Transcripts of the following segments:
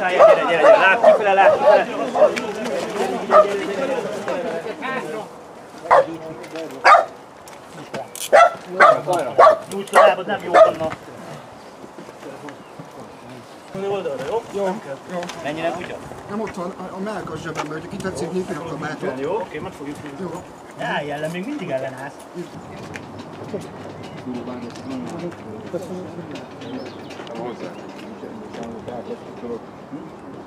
Szállja, gyere, gyere, gyere, láb kifele, láb kifele. Nyújtsa a lábad, nem jó Anna. Oldalra, jó? Jó. Nem kell. Jó. Mennyire ugyan? Nem ott van, a, a melkas zsebemben, hogyha kitetszik, nyitni a kabátot. Jó, oké, meg fogjuk nyitni. Jó. Állj ellen, még mindig ellenállsz. Köszönöm. сорок.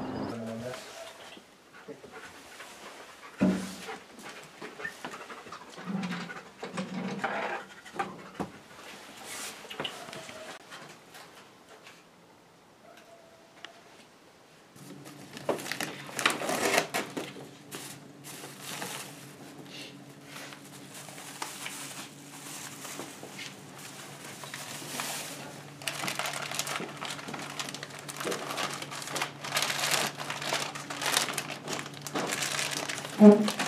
Mmh.